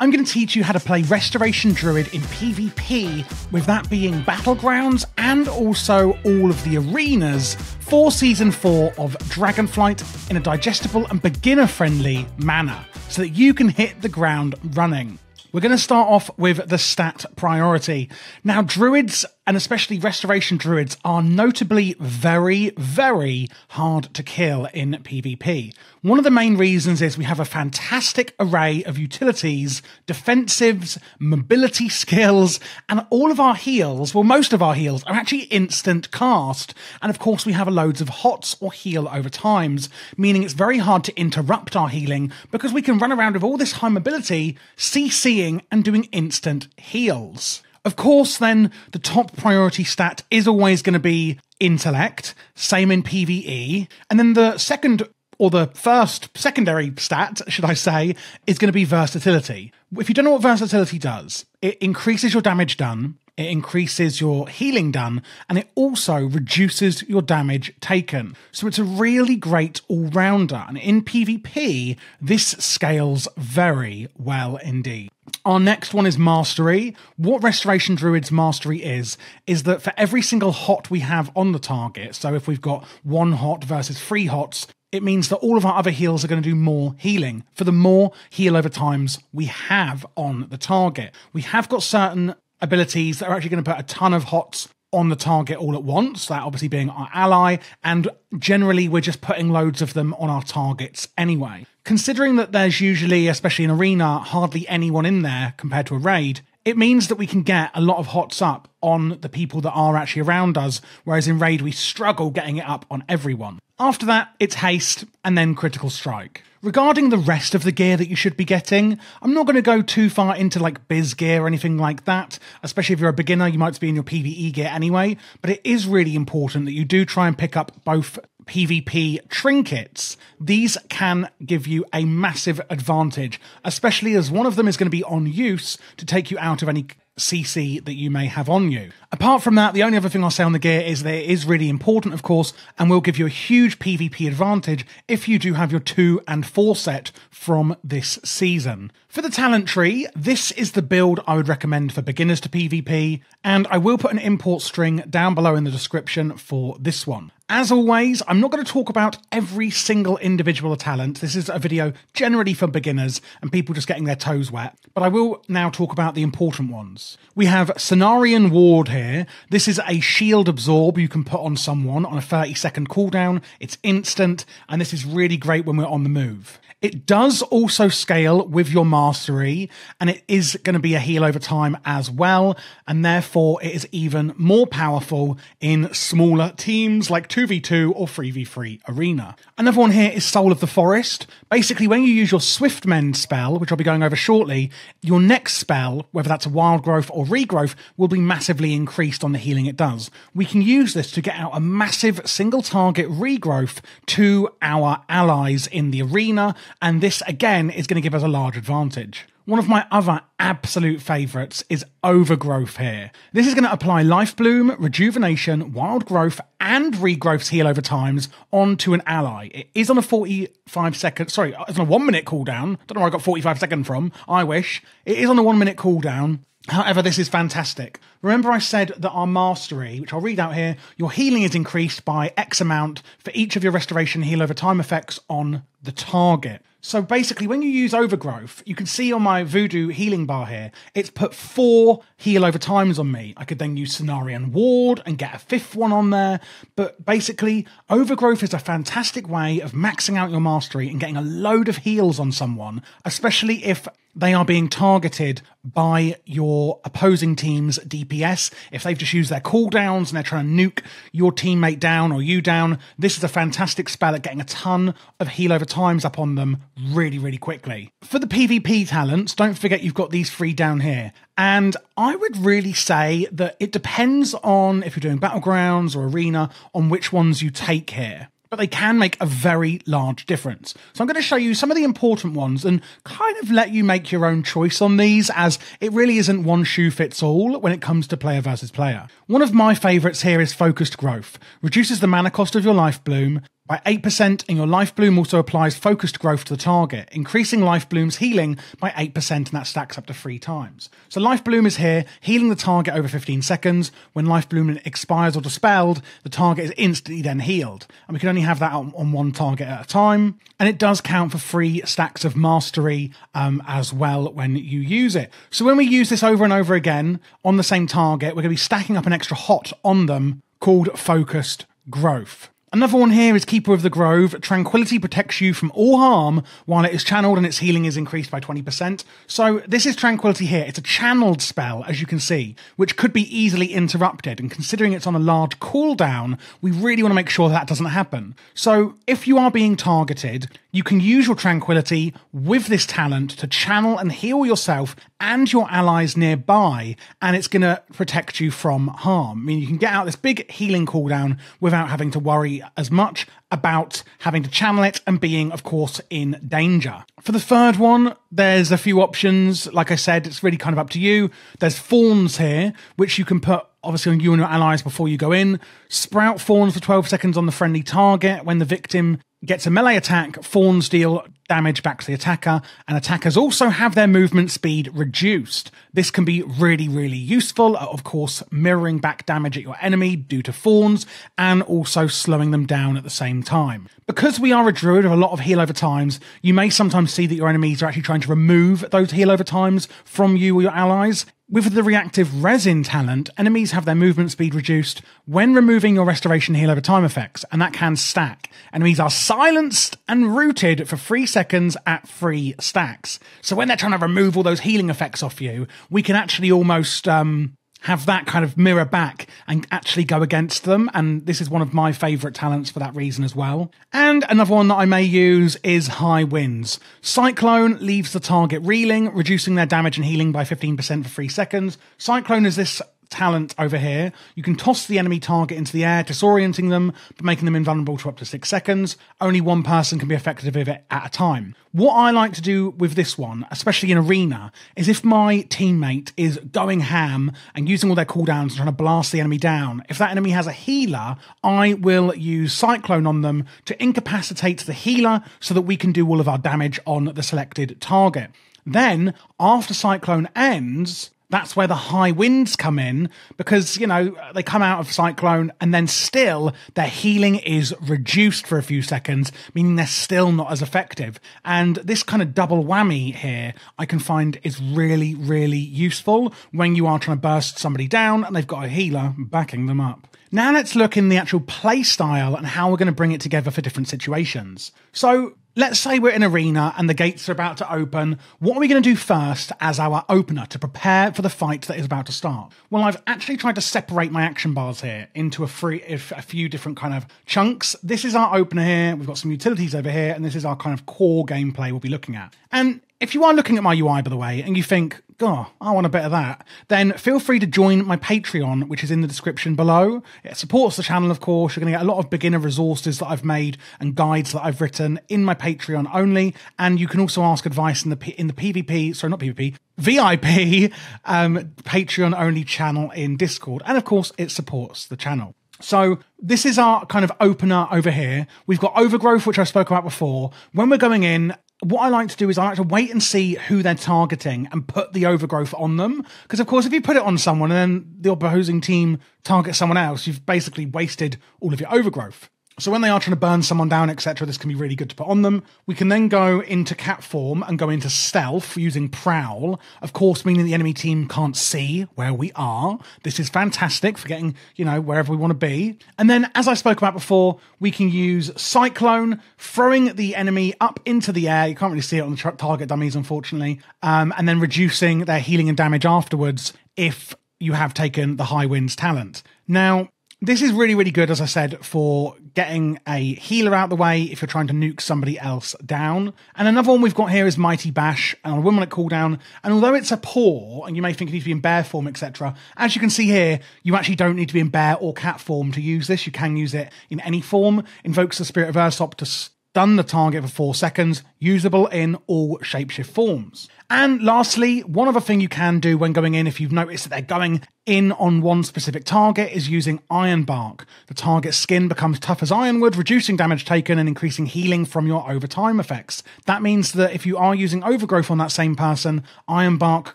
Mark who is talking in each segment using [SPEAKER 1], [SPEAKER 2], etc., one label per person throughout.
[SPEAKER 1] I'm going to teach you how to play Restoration Druid in PvP, with that being Battlegrounds and also all of the arenas for Season 4 of Dragonflight in a digestible and beginner friendly manner, so that you can hit the ground running. We're going to start off with the stat priority. Now, druids, and especially restoration druids, are notably very, very hard to kill in PvP. One of the main reasons is we have a fantastic array of utilities, defensives, mobility skills, and all of our heals, well, most of our heals, are actually instant cast. And of course, we have loads of hots or heal over times, meaning it's very hard to interrupt our healing because we can run around with all this high mobility, CCing and doing instant heals. Of course, then the top priority stat is always going to be intellect, same in PvE. And then the second or the first secondary stat, should I say, is going to be versatility. If you don't know what versatility does, it increases your damage done, it increases your healing done, and it also reduces your damage taken. So it's a really great all rounder. And in PvP, this scales very well indeed. Our next one is mastery. What Restoration Druid's mastery is, is that for every single hot we have on the target, so if we've got one hot versus three hots, it means that all of our other heals are going to do more healing for the more heal over times we have on the target. We have got certain abilities that are actually going to put a ton of hots on the target all at once, that obviously being our ally, and generally we're just putting loads of them on our targets anyway. Considering that there's usually, especially in Arena, hardly anyone in there compared to a raid, it means that we can get a lot of hots up on the people that are actually around us, whereas in Raid we struggle getting it up on everyone. After that, it's haste and then critical strike. Regarding the rest of the gear that you should be getting, I'm not going to go too far into like BiS gear or anything like that, especially if you're a beginner, you might be in your PvE gear anyway, but it is really important that you do try and pick up both PvP trinkets. These can give you a massive advantage, especially as one of them is going to be on use to take you out of any CC that you may have on you. Apart from that, the only other thing I'll say on the gear is that it is really important, of course, and will give you a huge PvP advantage if you do have your 2 and 4 set from this season. For the talent tree, this is the build I would recommend for beginners to PvP, and I will put an import string down below in the description for this one. As always, I'm not going to talk about every single individual talent. This is a video generally for beginners and people just getting their toes wet, but I will now talk about the important ones. We have Cenarion Ward here. This is a shield absorb you can put on someone on a 30 second cooldown. It's instant, and this is really great when we're on the move. It does also scale with your mastery, and it is going to be a heal over time as well, and therefore it is even more powerful in smaller teams like 2v2 or 3v3 arena. Another one here is Soul of the Forest. Basically, when you use your Swift Mend spell, which I'll be going over shortly, your next spell, whether that's a wild growth or regrowth, will be massively increased on the healing it does. We can use this to get out a massive single target regrowth to our allies in the arena and this again is going to give us a large advantage. One of my other absolute favourites is Overgrowth here. This is going to apply Life Bloom, Rejuvenation, Wild Growth, and Regrowth's heal over times onto an ally. It is on a 45 second, sorry, it's on a one minute cooldown. Don't know where I got 45 second from. I wish. It is on a one minute cooldown. However, this is fantastic. Remember, I said that our mastery, which I'll read out here, your healing is increased by X amount for each of your restoration heal over time effects on the target. So basically, when you use overgrowth, you can see on my VuhDo healing bar here, it's put four heal over times on me. I could then use Cenarion Ward and get a fifth one on there. But basically, overgrowth is a fantastic way of maxing out your mastery and getting a load of heals on someone, especially if they are being targeted by your opposing team's DPS. If they've just used their cooldowns and they're trying to nuke your teammate down or you down, this is a fantastic spell at getting a ton of heal over times up on them really, really quickly. For the PvP talents, don't forget you've got these three down here. And I would really say that it depends on if you're doing battlegrounds or arena on which ones you take here but they can make a very large difference. So I'm going to show you some of the important ones and kind of let you make your own choice on these as it really isn't one shoe fits all when it comes to player versus player. One of my favorites here is focused growth. Reduces the mana cost of your life bloom, by 8%, and your Life Bloom also applies focused growth to the target, increasing Life Bloom's healing by 8%, and that stacks up to three times. So Life Bloom is here, healing the target over 15 seconds. When Life Bloom expires or dispelled, the target is instantly then healed. And we can only have that on, on one target at a time. And it does count for three stacks of mastery um, as well when you use it. So when we use this over and over again on the same target, we're going to be stacking up an extra hot on them called Focused Growth. Another one here is Keeper of the Grove. Tranquility protects you from all harm while it is channeled and its healing is increased by 20%. So this is Tranquility here. It's a channeled spell, as you can see, which could be easily interrupted. And considering it's on a large cooldown, we really want to make sure that, doesn't happen. So if you are being targeted, you can use your Tranquility with this talent to channel and heal yourself and your allies nearby, and it's going to protect you from harm. I mean, you can get out this big healing cooldown without having to worry as much about having to channel it and being, of course, in danger. For the third one, there's a few options. Like I said, it's really kind of up to you. There's fawns here, which you can put obviously on you and your allies before you go in. Sprout fawns for 12 seconds on the friendly target. When the victim gets a melee attack, fawns deal damage back to the attacker, and attackers also have their movement speed reduced. This can be really, really useful, uh, of course, mirroring back damage at your enemy due to fawns, and also slowing them down at the same time. Because we are a druid of a lot of heal over times, you may sometimes see that your enemies are actually trying to remove those heal over times from you or your allies. With the reactive resin talent, enemies have their movement speed reduced when removing your restoration heal over time effects, and that can stack. Enemies are silenced and rooted for three seconds at three stacks. So when they're trying to remove all those healing effects off you, we can actually almost um, have that kind of mirror back and actually go against them. And this is one of my favourite talents for that reason as well. And another one that I may use is High Winds. Cyclone leaves the target reeling, reducing their damage and healing by 15% for three seconds. Cyclone is this talent over here. You can toss the enemy target into the air, disorienting them, but making them invulnerable to up to six seconds. Only one person can be effective with it at a time. What I like to do with this one, especially in arena, is if my teammate is going ham and using all their cooldowns and trying to blast the enemy down, if that enemy has a healer, I will use Cyclone on them to incapacitate the healer so that we can do all of our damage on the selected target. Then, after Cyclone ends, that's where the high winds come in because, you know, they come out of cyclone and then still their healing is reduced for a few seconds, meaning they're still not as effective. And this kind of double whammy here, I can find is really, really useful when you are trying to burst somebody down and they've got a healer backing them up. Now let's look in the actual play style and how we're going to bring it together for different situations. So let's say we're in arena and the gates are about to open. What are we going to do first as our opener to prepare for the fight that is about to start? Well, I've actually tried to separate my action bars here into a, free, a few different kind of chunks. This is our opener here. We've got some utilities over here, and this is our kind of core gameplay we'll be looking at. And if you are looking at my UI, by the way, and you think, oh, I want a bit of that, then feel free to join my Patreon, which is in the description below. It supports the channel, of course. You're going to get a lot of beginner resources that I've made and guides that I've written in my Patreon only. And you can also ask advice in the in the PvP, sorry, not PvP, VIP um, Patreon only channel in Discord. And of course, it supports the channel. So this is our kind of opener over here. We've got overgrowth, which I spoke about before. When we're going in, what I like to do is I like to wait and see who they're targeting and put the overgrowth on them. Because of course, if you put it on someone and then the opposing team targets someone else, you've basically wasted all of your overgrowth. So when they are trying to burn someone down, etc., this can be really good to put on them. We can then go into cat form and go into stealth using prowl, of course, meaning the enemy team can't see where we are. This is fantastic for getting, you know, wherever we want to be. And then, as I spoke about before, we can use cyclone, throwing the enemy up into the air. You can't really see it on the target dummies, unfortunately, um, and then reducing their healing and damage afterwards if you have taken the high winds talent. Now, this is really, really good, as I said, for getting a healer out the way if you're trying to nuke somebody else down. And another one we've got here is Mighty Bash, and on a woman at cooldown. And although it's a paw, and you may think it needs to be in bear form, etc., as you can see here, you actually don't need to be in bear or cat form to use this. You can use it in any form. Invokes the spirit of Ursoc to Stun the target for four seconds, usable in all shapeshift forms. And lastly, one other thing you can do when going in, if you've noticed that they're going in on one specific target, is using Iron Bark. The target's skin becomes tough as ironwood, reducing damage taken and increasing healing from your overtime effects. That means that if you are using Overgrowth on that same person, Iron Bark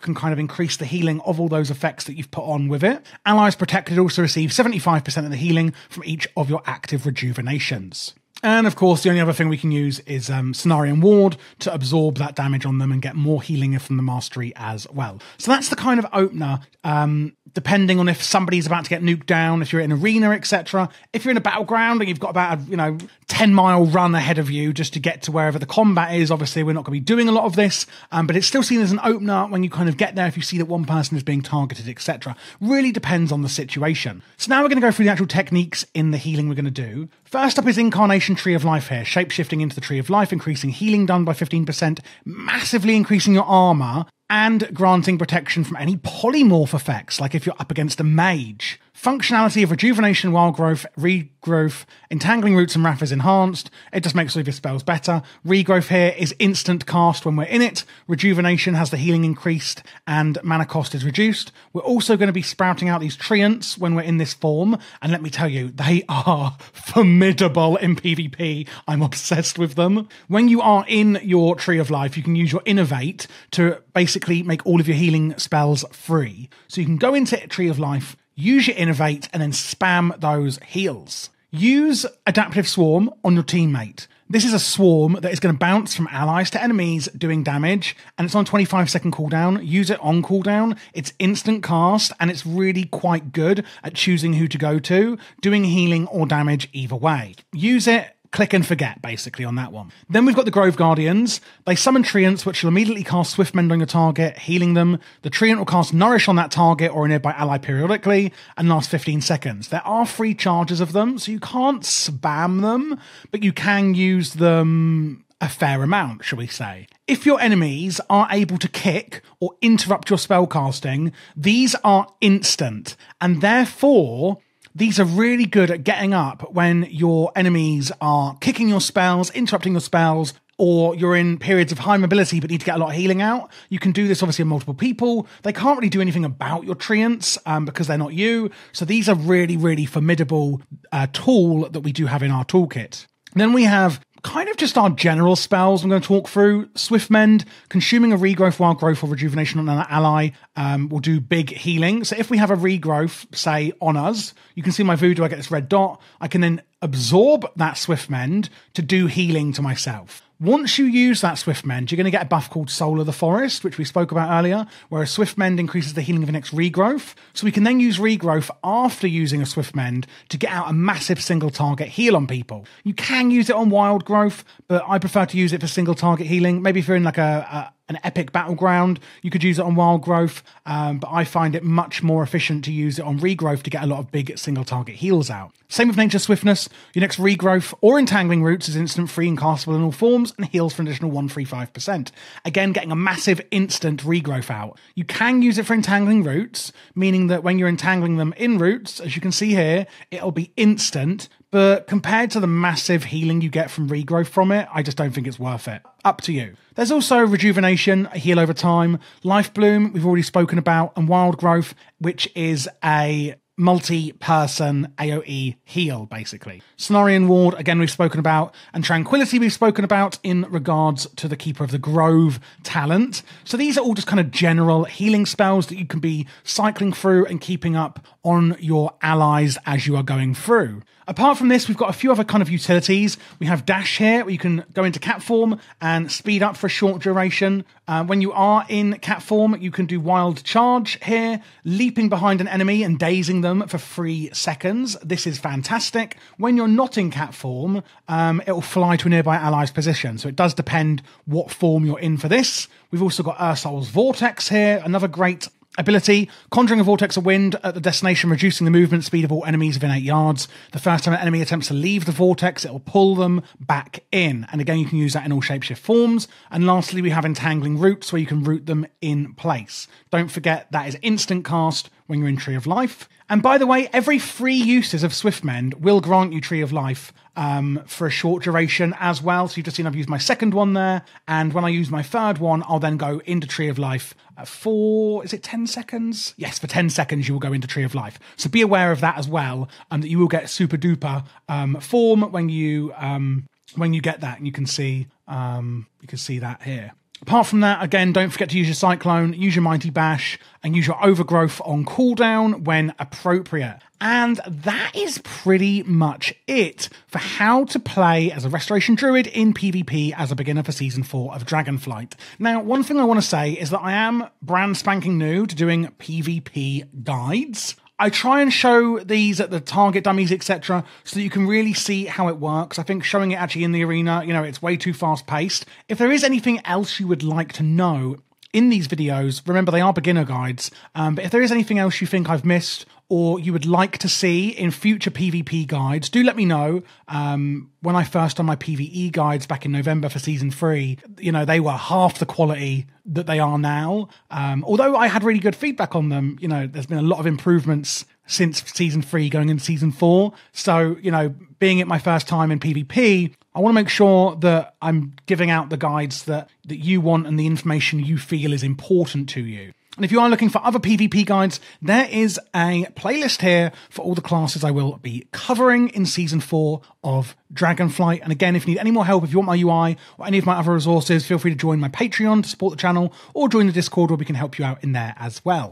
[SPEAKER 1] can kind of increase the healing of all those effects that you've put on with it. Allies protected also receive 75% of the healing from each of your active rejuvenations. And of course, the only other thing we can use is um, Cenarion Ward to absorb that damage on them and get more healing from the mastery as well. So that's the kind of opener. Um, depending on if somebody's about to get nuked down, if you're in arena, etc. If you're in a battleground and you've got about a you know ten mile run ahead of you just to get to wherever the combat is, obviously we're not going to be doing a lot of this, um, but it's still seen as an opener when you kind of get there. If you see that one person is being targeted, etc. Really depends on the situation. So now we're going to go through the actual techniques in the healing we're going to do. First up is Incarnation Tree of Life here, shape shifting into the Tree of Life, increasing healing done by 15%, massively increasing your armor, and granting protection from any polymorph effects, like if you're up against a mage. Functionality of rejuvenation, wild growth, regrowth, entangling roots and wrath is enhanced. It just makes all of your spells better. Regrowth here is instant cast when we're in it. Rejuvenation has the healing increased and mana cost is reduced. We're also going to be sprouting out these treants when we're in this form. And let me tell you, they are formidable in PvP. I'm obsessed with them. When you are in your Tree of Life, you can use your Innervate to basically make all of your healing spells free. So you can go into a Tree of Life, use your Innervate, and then spam those heals. Use Adaptive Swarm on your teammate. This is a swarm that is going to bounce from allies to enemies doing damage, and it's on 25 second cooldown. Use it on cooldown. It's instant cast, and it's really quite good at choosing who to go to, doing healing or damage either way. Use it click and forget basically on that one. Then we've got the Grove Guardians. They summon Treants, which will immediately cast Swift Mend on your target, healing them. The Treant will cast Nourish on that target or a nearby ally periodically and last 15 seconds. There are free charges of them, so you can't spam them, but you can use them a fair amount, shall we say. If your enemies are able to kick or interrupt your spellcasting, these are instant, and therefore these are really good at getting up when your enemies are kicking your spells, interrupting your spells, or you're in periods of high mobility but need to get a lot of healing out. You can do this obviously in multiple people. They can't really do anything about your treants um, because they're not you. So these are really, really formidable uh, tool that we do have in our toolkit. Then we have kind of just our general spells I'm going to talk through. Swift Mend, consuming a regrowth, wild growth, or rejuvenation on an ally um, will do big healing. So if we have a regrowth, say, on us, you can see my VuhDo, I get this red dot. I can then absorb that Swift Mend to do healing to myself. Once you use that Swift Mend, you're going to get a buff called Soul of the Forest, which we spoke about earlier, where a Swift Mend increases the healing of the next regrowth. So we can then use regrowth after using a Swift Mend to get out a massive single target heal on people. You can use it on wild growth, but I prefer to use it for single target healing. Maybe if you're in like a, a an epic battleground. You could use it on wild growth, um, but I find it much more efficient to use it on regrowth to get a lot of big single target heals out. Same with Nature Swiftness. Your next regrowth or entangling roots is instant free and castable in all forms and heals for an additional 135%. Again, getting a massive instant regrowth out. You can use it for entangling roots, meaning that when you're entangling them in roots, as you can see here, it'll be instant, but compared to the massive healing you get from regrowth from it, I just don't think it's worth it. Up to you. There's also rejuvenation, heal over time, life bloom, we've already spoken about, and wild growth, which is a multi-person AoE heal, basically. Cenarion Ward, again, we've spoken about, and Tranquility we've spoken about in regards to the Keeper of the Grove talent. So these are all just kind of general healing spells that you can be cycling through and keeping up on your allies as you are going through. Apart from this, we've got a few other kind of utilities. We have Dash here, where you can go into cat form and speed up for a short duration. Uh, when you are in cat form, you can do Wild Charge here, leaping behind an enemy and dazing them for three seconds. This is fantastic. When you're not in cat form, um, it will fly to a nearby ally's position. So it does depend what form you're in for this. We've also got Ursol's Vortex here, another great Ability Conjuring a Vortex of Wind at the destination, reducing the movement speed of all enemies within 8 yards. The first time an enemy attempts to leave the vortex, it will pull them back in. And again, you can use that in all shapeshift forms. And lastly, we have Entangling Roots, where you can root them in place. Don't forget that is instant cast when you're in Tree of Life. And by the way, every free uses of Swiftmend will grant you Tree of Life um, for a short duration as well. So you've just seen I've used my second one there. And when I use my third one, I'll then go into Tree of Life for, is it 10 seconds? Yes, for 10 seconds you will go into Tree of Life. So be aware of that as well, and that you will get super duper um, form when you um, when you get that. And you can see um, you can see that here. Apart from that, again, don't forget to use your Cyclone, use your Mighty Bash, and use your Overgrowth on cooldown when appropriate. And that is pretty much it for how to play as a Restoration Druid in PvP as a beginner for Season 4 of Dragonflight. Now, one thing I want to say is that I am brand spanking new to doing PvP guides. I try and show these at the target dummies, etc., so that you can really see how it works. I think showing it actually in the arena, you know, it's way too fast paced. If there is anything else you would like to know in these videos, remember they are beginner guides, um, but if there is anything else you think I've missed or you would like to see in future PvP guides, do let me know. Um, when I first done my PvE guides back in November for season three, you know, they were half the quality that they are now. Um, although I had really good feedback on them, you know, there's been a lot of improvements since season three going into season four. So, you know, being it my first time in PvP, I want to make sure that I'm giving out the guides that, that you want and the information you feel is important to you. And if you are looking for other PvP guides, there is a playlist here for all the classes I will be covering in season four of Dragonflight. And again, if you need any more help, if you want my UI or any of my other resources, feel free to join my Patreon to support the channel or join the Discord where we can help you out in there as well.